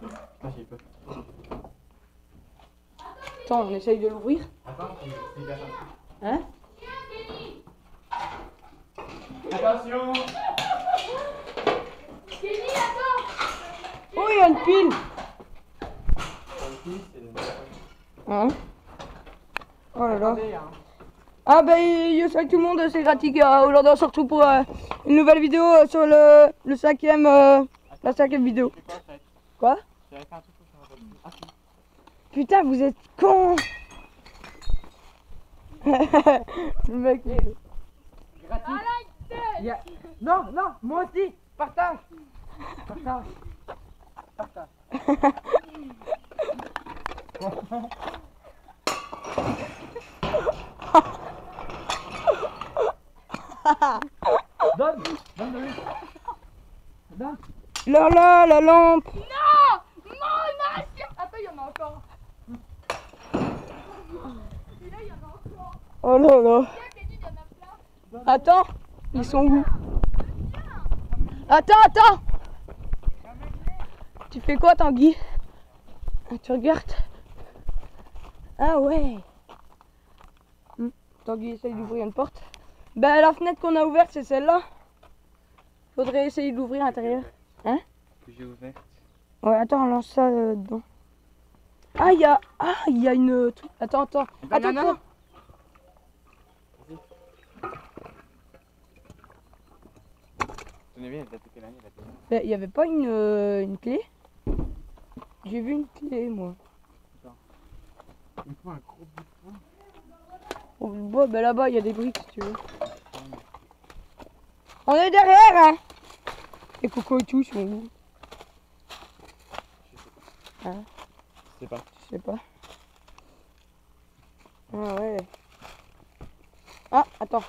Putain, j'ai peur. Attends, on essaye de l'ouvrir. Attends. Hein? Attention Kenny, attends Oh, il y a une pile Hein? Oh là là. Hein. Ah bah yo salut tout le monde, c'est Gratik. Euh, Aujourd'hui on se retrouve pour euh, une nouvelle vidéo euh, sur le, le cinquième, euh, la cinquième vidéo. Quoi. Ah. Putain vous êtes cons Le mec il est- Il y a- Non, non, moi aussi. Partage. Partage. Partage. Donne Donne de lui Donne Là là la lampe Non Mon assiette Attends, il y en a encore. Celui-là, il y en a encore. Oh là là. Attends Ils sont où? Attends, attends Tu fais quoi Tanguy? Ah, Tu regardes Ah ouais Hmm, Tanguy essaye d'ouvrir une porte. Ben la fenêtre qu'on a ouverte c'est celle-là. Faudrait essayer d'ouvrir l'intérieur. Que j'ai ouverte. Ouais, attends, on lance ça euh, dedans. Ah, il y a. Ah, il y a une. euh, truc- Attends, attends. Attends, non, non, attends. Tenez bien, il tapé. Ben, avait pas une, euh, une clé? J'ai vu une clé, moi. Il faut un gros bout de poing. Au bois, ben là-bas, il y a des briques, si tu veux. On est derrière, hein Les cocos et tout sont où Je sais pas. Je sais pas. Ah ouais. Ah, attends.